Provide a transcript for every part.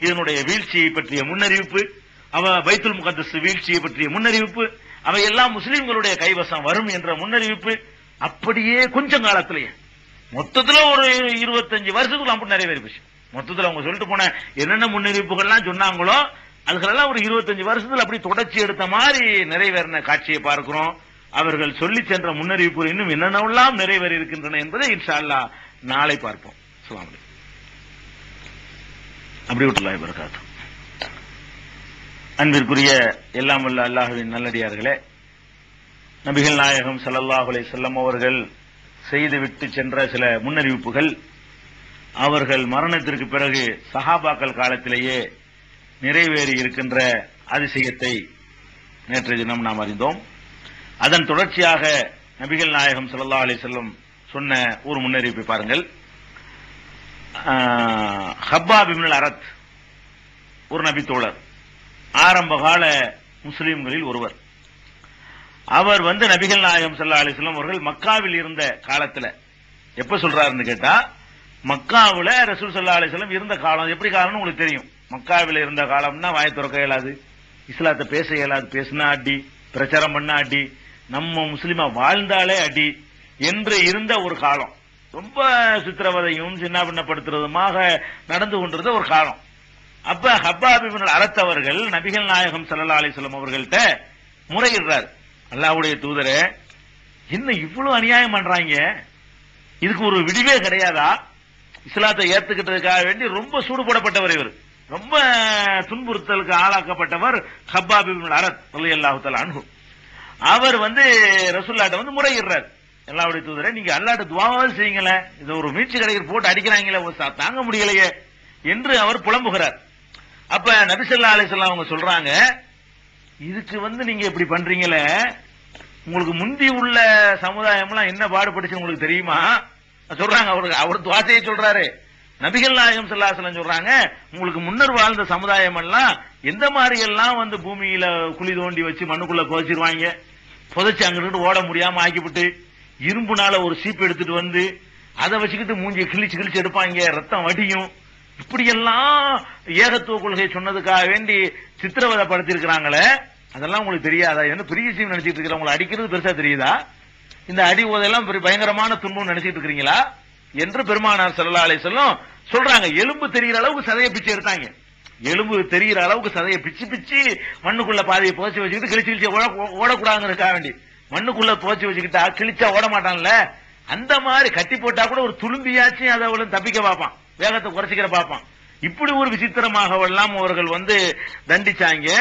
இதனுடைய வீழ்ச்சியை பற்றிய முன்னறிவிப்பு அவ பைத்துல் முகத்தஸ் வீழ்ச்சியை பற்றிய முன்னறிவிப்பு அவை எல்லாம் முஸ்லிம்களுடைய கைவசம் வரும் என்ற முன்னறிவிப்பு அப்படியே கொஞ்சம் காலத்திலேயே. மொத்தத்துல ஒரு இருபத்தஞ்சு வருஷத்துக்குள்ள அப்படி நிறைவேறி போச்சு. மொத்தத்துல அவங்க சொல்லிட்டு போன என்னென்ன முன்னறிவிப்புகள்லாம் சொன்னாங்களோ அதுகளெல்லாம் ஒரு இருபத்தஞ்சு வருஷத்துல அப்படி தொடர்ச்சி எடுத்த மாதிரி நிறைவேறின காட்சியை பார்க்கிறோம். அவர்கள் சொல்லி சென்ற முன்னறிவிப்பு இன்னும் என்னென்னலாம் நிறைவேறி இருக்கின்றன என்பதை இன்ஷா அல்லா நாளை பார்ப்போம். அஸ்ஸலாமு அப்படி விட்டுலாம் வரகாத்து அன்பிற்குரிய எல்லாம் வல்ல அல்லாஹுவின் நல்லடியார்களே நபிகள் நாயகம் ஸல்லல்லாஹு செல்லம் அவர்கள் செய்துவிட்டு சென்ற சில முன்னறிவிப்புகள் அவர்கள் மரணத்திற்கு பிறகு சஹாபாக்கள் காலத்திலேயே நிறைவேறி இருக்கின்ற அதிசயத்தை நேற்றைய தினம் நாம் அறிந்தோம். அதன் தொடர்ச்சியாக நபிகள் நாயகம் சல்லா அலி செல்லம் சொன்ன ஒரு முன்னறிவிப்பை பாருங்கள். ஹப்பா ஹப்பாப் அரத் ஒரு நபி தோழர். ஆரம்ப கால முஸ்லீம்களில் ஒருவர். அவர் வந்து நபிகள் நாயகம் சல்லா அலிஸ்லாம் அவர்கள் மக்காவில் இருந்த காலத்துல. எப்ப சொல்றாருன்னு கேட்டா மக்காவில் ரசூல் சல்லா அலிஸ்லாம் இருந்த காலம். எப்படி காலம்னு உங்களுக்கு தெரியும். மக்காவில் இருந்த காலம்னா வாயை திறக்க இயலாது. இஸ்லாத்தை பேச இயலாது. பேசினா அடி பிரச்சாரம் பண்ண அடி. நம்ம முஸ்லீமா வாழ்ந்தாலே அடி. என்று இருந்த ஒரு காலம். ரொம்ப சித்திரவதையும் சின்னாபின்னப்படுத்துறதுமாக நடந்து கொண்டிருந்த ஒரு காலம். அப்ப ஹப்பாபிபின் அறத்தவர்கள் அவர்கள் நபிகள் நாயகம் சல்லா அலிஸ்லம் அவர்கள்ட்ட முறையிடுறார். அல்லாஹ்வுடைய தூதரே என்ன இவ்வளவு அநியாயம் பண்றாங்க? இதுக்கு ஒரு விடிவே கிடையாதா? இஸ்லாத்தை ஏத்துக்கிட்டதுக்காக வேண்டி ரொம்ப சூடுபடப்பட்டவர் இவர். ரொம்ப துன்புறுத்தலுக்கு ஆளாக்கப்பட்டவர் ஹப்பாபிபின் இப்னுல் அரத் ரலியல்லாஹு அவர் வந்து ரசுல்லாட்ட வந்து முறையிடுறார். எல்லாவுடைய தூதரே நீங்க அல்லாட்ட துவாவாவது செய்யுங்களேன் இது ஒரு மீட்சி கடைகள் போட்டு அடிக்கிறாங்களே தாங்க முடியலையே என்று அவர் புலம்புகிறார். அப்ப நபிசல்லா அலிசல்லாம் அவங்க சொல்றாங்க இதுக்கு வந்து நீங்க இப்படி பண்றீங்களே உங்களுக்கு முந்தி உள்ள சமுதாயம்லாம் என்ன பாடுபடுச்சு உங்களுக்கு தெரியுமா? சொல்றாங்க அவருக்கு அவர் துவாசையை சொல்றாரு. நபிகள் நாயகம் ஸல்லல்லாஹு சொல்றாங்க உங்களுக்கு முன்னர் வாழ்ந்த சமுதாயம் எல்லாம் எந்த மாதிரி எல்லாம் வந்து பூமியில குழி தோண்டி வச்சு மண்ணுக்குள்ள புதைச்சிருவாங்க? புதைச்சு அங்கிருந்து ஓட முடியாம ஆக்கிவிட்டு இரும்புனால ஒரு சீப்பு எடுத்துட்டு வந்து அதை வச்சுக்கிட்டு மூஞ்சி கிழிச்சு கிழிச்சு எடுப்பாங்க ரத்தம் வடியும். இப்படியெல்லாம் ஏகத்துவ கொள்கை சொன்னதுக்காக வேண்டி சித்திரவதைப்படுத்திருக்கிறாங்களே அதெல்லாம் உங்களுக்கு தெரியாதா? என்ன பெரிய விஷயம் நினைச்சிட்டு இருக்கிறவங்களை அடிக்கிறது பெருசா தெரியுதா? இந்த அடி உதையெல்லாம் பயங்கரமான துன்பம் நினைச்சிட்டு இருக்கிறீங்களா? என்று பெருமானார் ஸல்லல்லாஹு அலைஹி வஸல்லம் சொல்றாங்க. எலும்பு தெரிகிற அளவுக்கு சதையை பிச்சு எடுத்தாங்க. எலும்பு தெரிகிற அளவுக்கு சதையை பிச்சு பிச்சு மண்ணுக்குள்ள பாதையை புதைச்சி வச்சுக்கிட்டு கிழிச்சு கிழிச்சு ஓட- ஓடக்கூடாதுங்கிறதுக்காக வேண்டி. மண்ணுக்குள்ள துவச்சி வச்சுக்கிட்டா கிழிச்சா ஓட மாட்டான்ல. அந்த மாதிரி கட்டி போட்டா கூட ஒரு துளும்பியாச்சும் அதை அவளும் தப்பிக்க பார்ப்பான். வேகத்தை குறைச்சிக்கிற பார்ப்பான். இப்படி ஒரு விசித்திரமாக எல்லாம் அவர்கள் வந்து தண்டிச்சாங்க.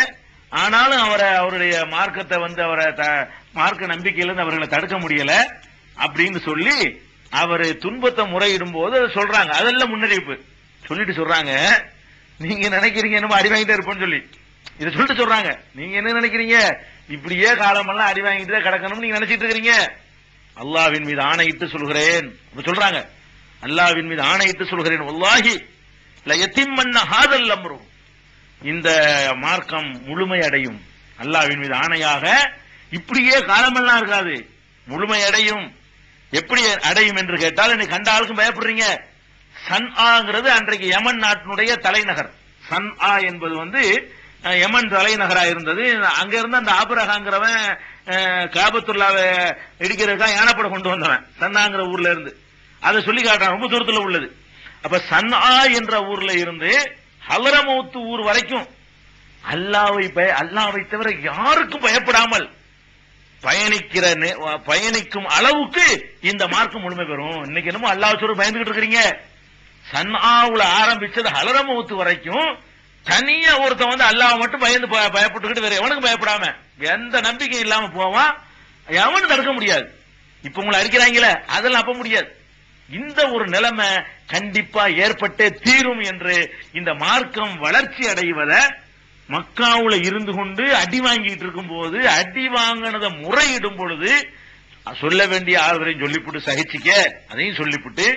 ஆனாலும் அவரை அவருடைய மார்க்கத்தை வந்து அவரை த- மார்க்க நம்பிக்கையிலிருந்து அவர்களை தடுக்க முடியல. அப்படின்னு சொல்லி அவர் துன்பத்தை முறையிடும் போது அதை சொல்றாங்க. அதெல்லாம் முன்னறிவிப்பு. சொல்லிட்டு சொல்றாங்க. நீங்க நினைக்கிறீங்க என்னமோ அடிவாங்கிட்டே இருப்போம்னு சொல்லி. இதை சொல்லிட்டு சொல்றாங்க. நீங்க என்ன நினைக்கிறீங்க? இப்படியே காலமெல்லாம் அடி வாங்கிட்டு கிடக்கணும்னு நீங்க நினைச்சிட்டு இருக்கிறீங்க. அல்லாவின் மீது ஆணையிட்டு சொல்கிறேன். சொல்றாங்க. அல்லாவின் மீது ஆணையிட்டு சொல்கிறேன். வல்லாஹி லயத்திம்மன்ன ஹாதல் அம்ரு. இந்த மார்க்கம் முழுமை அடையும் அல்லாஹ்வின் மீது ஆணையாக இப்படியே காலமெல்லாம் இருக்காது. முழுமை அடையும் எப்படி அடையும் என்று கேட்டால் இன்னைக்கு கண்ட ஆளுக்கும் பயப்படுறீங்க. சன் ஆங்கிறது அன்றைக்கு யமன் நாட்டினுடைய தலைநகர். சன் ஆ என்பது வந்து யமன் தலைநகரா இருந்தது. அங்க இருந்து அந்த ஆபரகாங்கிறவன் அஹ், காபத்துல்லாவை இடிக்கிறதுக்காக யானைப்பட கொண்டு வந்தவன். சன்னாங்கிற ஊர்ல இருந்து. அதை சொல்லி காட்டுறான். ரொம்ப தூரத்துல உள்ளது. அப்ப சன்னா என்ற ஊர்ல இருந்து ஹலரமௌத்து ஊர் வரைக்கும் அல்லாவை பய அல்லாவை தவிர யாருக்கும் பயப்படாமல் பயணிக்கிற நே- பயணிக்கும் அளவுக்கு இந்த மார்க்கம் முழுமை பெறும். இன்னைக்கு என்னமோ அல்லாஹ் சொல்லி பயந்துகிட்டு இருக்கிறீங்க. சன்னாவுல ஆரம்பிச்சது ஹலரமௌத்து வரைக்கும் தனியா ஒருத்தன் வந்து அல்லாஹ் மட்டும் பயந்து ப- பயப்பட்டுக்கிட்டு வேற எவனுக்கு பயப்படாம எந்த நம்பிக்கையும் இல்லாம போவான். எவனும் தடுக்க முடியாது. இப்ப உங்களை அடிக்கிறாங்களே அதெல்லாம் அப்ப முடியாது. இந்த ஒரு நிலைமை கண்டிப்பா ஏற்பட்டே தீரும் என்று இந்த மார்க்கம் வளர்ச்சி அடைவதை மக்காவுல இருந்து கொண்டு அடி வாங்கிட்டு இருக்கும் போது அடி வாங்கினதை முறையிடும் பொழுது சொல்ல வேண்டிய ஆள்வரையும் சொல்லிவிட்டு சகிச்சிக்க அதையும் சொல்லிவிட்டு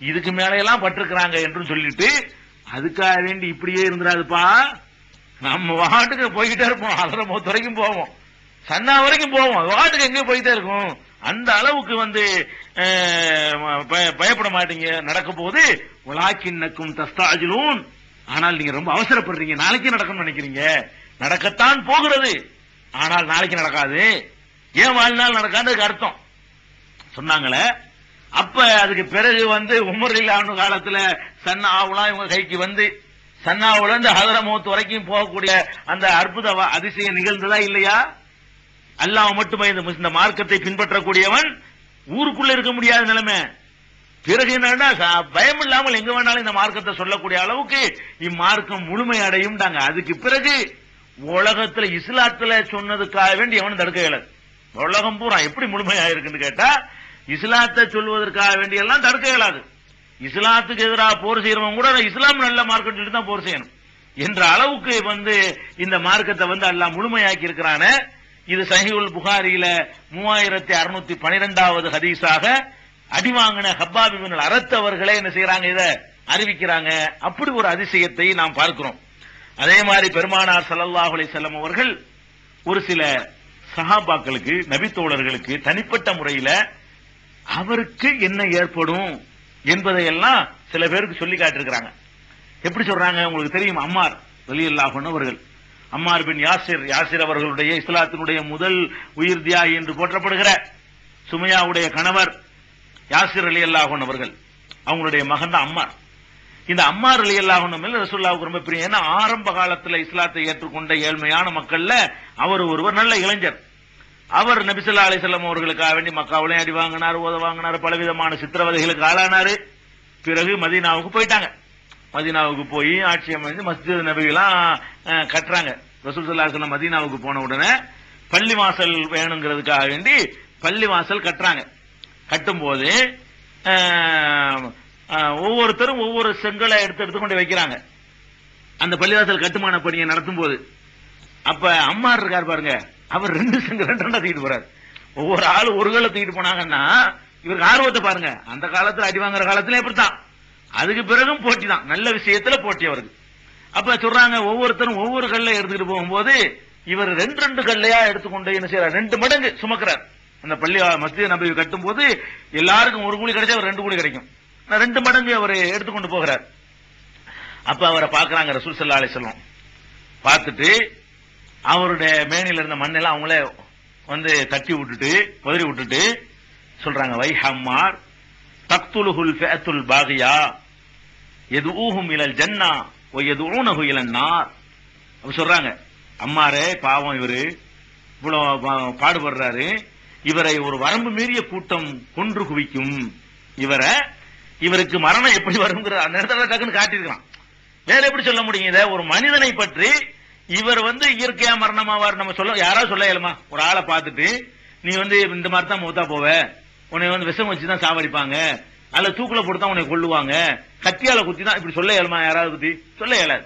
இதுக்கு மேலையெல்லாம் பட்டிருக்கிறாங்க என்றும் சொல்லிட்டு அதுக்காக வேண்டி இப்படியே இருந்துடாதுப்பா. நம்ம வாட்டுக்கு போய்கிட்டே இருப்போம். அதர மொத்த வரைக்கும் போவோம். சன்னா வரைக்கும் போவோம். அது வாட்டுக்கு எங்கேயும் போயிட்டே இருக்கும். அந்த அளவுக்கு வந்து பய- பயப்பட மாட்டீங்க. நடக்க போது உலாக்கின்னக்கும் தஸ்தாஜிலூன். ஆனால் நீங்க ரொம்ப அவசரப்படுறீங்க. நாளைக்கு நடக்கும்னு நினைக்கிறீங்க. நடக்கத்தான் போகிறது. ஆனால் நாளைக்கு நடக்காது. ஏன் வாழ்நாள் நடக்காதுக்கு அர்த்தம். சொன்னாங்களே அப்ப அதுக்கு பிறகு வந்து உமர் இல்லாண்டு காலத்துல சன்னாவுலாம் இவங்க கைக்கு வந்து சன்னாவுல இருந்து ஹதரமௌத் வரைக்கும் போகக்கூடிய அந்த அற்புத அதிசயம் நிகழ்ந்ததா இல்லையா? அல்லாஹ் மட்டுமே இந்த இந்த மார்க்கத்தை பின்பற்றக்கூடியவன். ஊருக்குள்ள இருக்க முடியாத நிலைமை. பிறகு என்னன்னா பயம் இல்லாமல் எங்க வேணாலும் இந்த மார்க்கத்தை சொல்லக்கூடிய அளவுக்கு இம்மார்க்கம் முழுமை அடையும் அதுக்கு பிறகு உலகத்துல இஸ்லாத்துல சொன்னதுக்காக வேண்டி எவனும் தடுக்க இயலாது உலகம் பூரா எப்படி முழுமையா இருக்குன்னு கேட்டா இஸ்லாத்தை சொல்வதற்காக வேண்டியெல்லாம் தடுக்க இயலாது. இஸ்லாத்துக்கு எதிராக போர் செய்யறவங்க கூட இஸ்லாம் நல்ல மார்க்கம் சொல்லிட்டு தான் போர் செய்யணும். என்ற அளவுக்கு வந்து இந்த மார்க்கத்தை வந்து எல்லாம் முழுமையாக்கி இருக்கிறான. இது சஹிவுல் புகாரியில மூவாயிரத்தி அறுநூத்தி பனிரெண்டாவது ஹதீஸாக அடிவாங்கின ஹப்பாபிபின் அரத் அவர்களே என்ன செய்யறாங்க இத அறிவிக்கிறாங்க. அப்படி ஒரு அதிசயத்தை நாம் பார்க்கிறோம். அதே மாதிரி பெருமானார் ஸல்லல்லாஹு அலைஹி அவர்கள் ஒரு சில சஹாபாக்களுக்கு நபித்தோழர்களுக்கு தனிப்பட்ட முறையில அவருக்கு என்ன ஏற்படும் என்பதையெல்லாம் சில பேருக்கு சொல்லி காட்டிருக்கிறாங்க எப்படி சொல்றாங்க? உங்களுக்கு தெரியும் அம்மார் வெளியில்லாஹ் அவர்கள். அம்மார் பின் யாசிர் யாசிர் அவர்களுடைய இஸ்லாத்தினுடைய முதல் உயிர் தியாகி என்று போற்றப்படுகிற சுமையாவுடைய கணவர் யாசிர் அலி அல்லாஹன் அவர்கள். அவங்களுடைய மகன் தான் அம்மார். இந்த அம்மார் அலி அல்லாஹன் மேல ரசூல்லாவுக்கு ரொம்ப பிரியம். ஏன்னா ஆரம்ப காலத்தில் இஸ்லாத்தை ஏற்றுக்கொண்ட ஏழ்மையான மக்கள்ல அவர் ஒருவர் நல்ல இளைஞர். அவர் நபிசல்லா அலிசல்லாம் அவர்களுக்காக வேண்டி மக்காவிலையும் அடி வாங்கினார் ஓத வாங்கினார் பலவிதமான சித்திரவதைகளுக்கு ஆளானாரு. பிறகு மதீனாவுக்கு போயிட்டாங்க. மதீனாவுக்கு போய் ஆட்சி அமைந்து மஸ்ஜித் நபிகளாம் கட்டுறாங்க. ரசூல் சல்லா மதீனாவுக்கு போன உடனே பள்ளி வாசல் வேணுங்கிறதுக்காக வேண்டி பள்ளி வாசல் கட்டுறாங்க. கட்டும்போது ஒவ்வொருத்தரும் ஒவ்வொரு செங்கலை எடுத்து எடுத்து கொண்டு வைக்கிறாங்க. அந்த பள்ளிவாசல் கட்டுமான பணியை நடத்தும் போது அப்ப அம்மார் இருக்கார் பாருங்க. அவர் ரெண்டு சங்கு ரெண்டு ரெண்டா தூக்கிட்டு போறாரு. ஒவ்வொரு ஆள் ஒரு கல்ல தூக்கிட்டு போனாங்கன்னா இவருக்கு ஆர்வத்தை பாருங்க. அந்த காலத்துல அடி வாங்குற காலத்துல எப்படித்தான் அதுக்கு பிறகும் போட்டி தான். நல்ல விஷயத்துல போட்டி அவருக்கு. அப்ப சொல்றாங்க ஒவ்வொருத்தரும் ஒவ்வொரு கல்ல எடுத்துக்கிட்டு போகும்போது இவர் ரெண்டு ரெண்டு கல்லையா எடுத்துக்கொண்டு என்ன செய்யறாரு ரெண்டு மடங்கு சுமக்கிறார். அந்த பள்ளி மஸ்ஜித் நபி கட்டும் போது எல்லாருக்கும் ஒரு கூலி கிடைச்சா அவர் ரெண்டு கூலி கிடைக்கும். ரெண்டு மடங்கு அவர் எடுத்துக்கொண்டு போகிறார். அப்ப அவரை பாக்குறாங்க ரசூல் சல்லா அலிஸ்லாம் பார்த்துட்டு அவருடைய மேனில இருந்த மண்ணெல்லாம் அவங்களே வந்து தட்டி விட்டுட்டு பதறி விட்டுட்டு சொல்றாங்க வைஹம்மார் தக்துலுகுல் ஃபேத்துல் பாகியா எது ஊஹும் இலல் ஜன்னா ஓ எது ஊனகு நார். அப்படி சொல்றாங்க. அம்மாரே பாவம் இவரு இவ்வளவு பா- பாடுபடுறாரு. இவரை ஒரு வரம்பு மீறிய கூட்டம் கொன்று குவிக்கும். இவரை இவருக்கு மரணம் எப்படி வருங்கிற அந்த இடத்துல டக்குன்னு காட்டியிருக்கிறான். வேற எப்படி சொல்ல முடியும் இதை? ஒரு மனிதனை பற்றி இவர் வந்து இயற்கையா மரணமாவார் நம்ம சொல்ல யாராவது சொல்ல இயலுமா? ஒரு ஆளை பார்த்துட்டு நீ வந்து இந்த மாதிரி தான் மூத்தா போவ. உன்னை வந்து விஷம் வச்சு தான் சாவடிப்பாங்க. அல்ல தூக்குல போட்டு தான் உன்னை கொள்ளுவாங்க கத்தியால குத்தி தான் இப்படி சொல்ல இயலுமா? யாராவது பத்தி சொல்ல இயலாது.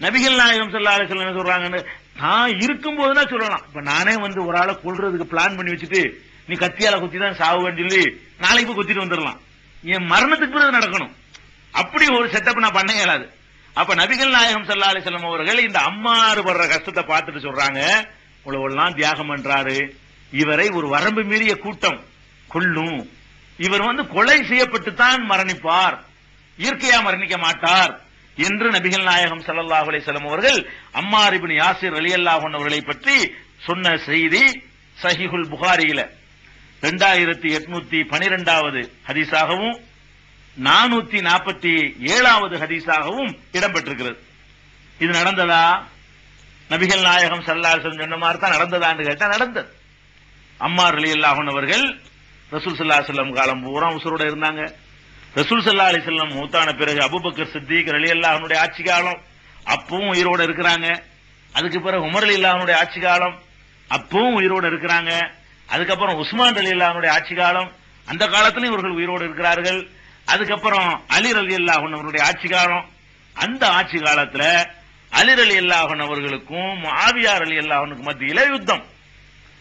நபிகள் நாயகம் சொல்ல அலைஹி சொல்ல என்ன சொல்றாங்கன்னு தான் இருக்கும்போது தான் சொல்லலாம். இப்ப நானே வந்து ஒரு ஆளை கொல்றதுக்கு பிளான் பண்ணி வச்சுட்டு நீ கத்தியால குத்தி தான் சாவுவேன்னு சொல்லி நாளைக்கு போய் குத்திட்டு வந்துடலாம். என் மரணத்துக்கு பிறகு நடக்கணும். அப்படி ஒரு செட்டப் நான் பண்ண இயலாது. அப்ப நபிகள் நாயகம் சல்லா அலைஹி அவர்கள் இந்த அம்மாறு படுற கஷ்டத்தை பார்த்துட்டு சொல்றாங்க. உழவெல்லாம் தியாகம் பண்றாரு. இவரை ஒரு வரம்பு மீறிய கூட்டம். கொல்லும் இவர் வந்து கொலை செய்யப்பட்டு தான் மரணிப்பார். இயற்கையா மரணிக்க மாட்டார். என்று நபிகள் நாயகம் சல்லாஹ் அலிசல்லம் அவர்கள் அம்மார் இபின் யாசிர் அலி அன்ஹு அவர்களை பற்றி சொன்ன செய்தி சஹிஹுல் புகாரியில. ரெண்டாயிரத்தி எட்நூத்தி பனிரெண்டாவது ஹதீஸாகவும் நானூத்தி நாற்பத்தி ஏழாவது ஹதீஸாகவும் இடம்பெற்றிருக்கிறது. இது நடந்ததா? நபிகள் நாயகம் சல்லாசன் சொன்ன மாதிரி தான் நடந்ததான்னு கேட்டா நடந்தது. அம்மார் அல்லாஹன் அவர்கள் ரசூல் சல்லா செல்லம் காலம் பூரா உசுரோட இருந்தாங்க. ரசூல் சல்லா அலி செல்லம் மூத்தான பிறகு அபுபக்கர் சித்திக் அலி அல்லாஹனுடைய ஆட்சி காலம் அப்பவும் உயிரோட இருக்கிறாங்க. அதுக்கு பிறகு உமர் அலி அல்லாஹனுடைய ஆட்சி காலம் அப்பவும் உயிரோட இருக்கிறாங்க. அதுக்கப்புறம் உஸ்மான் அலி அல்லாஹனுடைய ஆட்சி காலம். அந்த காலத்திலும் இவர்கள் உயிரோடு இருக்கிறார்கள். அதுக்கப்புறம் அலிர் அலி அல்லாஹன் அவருடைய ஆட்சி காலம். அந்த ஆட்சி காலத்துல அலிர் அலி அல்லாஹன் அவர்களுக்கும் ஆவியார் அலி அல்லாஹனுக்கு மத்தியில யுத்தம்.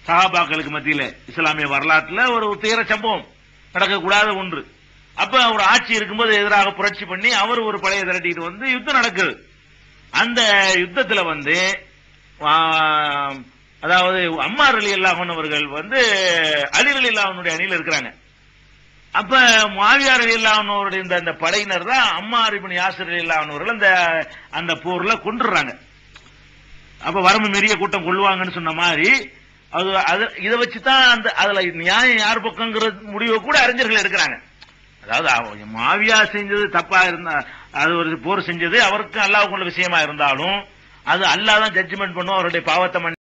சஹாபாக்களுக்கு மத்தியில இஸ்லாமிய வரலாற்றுல ஒரு தீர சம்பவம் நடக்கக்கூடாத ஒன்று. அப்ப ஒரு ஆட்சி இருக்கும்போது எதிராக புரட்சி பண்ணி அவர் ஒரு பழைய திரட்டிட்டு வந்து யுத்தம் நடக்குது. அந்த யுத்தத்துல வந்து அதாவது அம்மார் அலி அல்லாஹன் அவர்கள் வந்து அலிர் அலி அல்லாஹனுடைய அணியில் இருக்கிறாங்க. அப்ப மாவியார் இல்லாதவருடைய இந்த இந்த படையினர் தான் அம்மா அரிபணி ஆசிரியர் இல்லாதவர்கள் அந்த அந்த போர்ல கொண்டுடுறாங்க அப்ப வரம்பு மீறிய கூட்டம் கொள்ளுவாங்கன்னு சொன்ன மாதிரி அது அது இதை வச்சு தான் அந்த அதுல நியாயம் யார் பக்கங்கிற முடிவை கூட அறிஞர்கள் எடுக்கிறாங்க. அதாவது அவ- மாவியா செஞ்சது தப்பா இருந்தா அது ஒரு போர் செஞ்சது அவருக்கு அல்லாவுக்குள்ள விஷயமா இருந்தாலும் அது அல்லாஹ் தான் ஜட்ஜ்மெண்ட் பண்ணும் அவருடைய பாவத்தை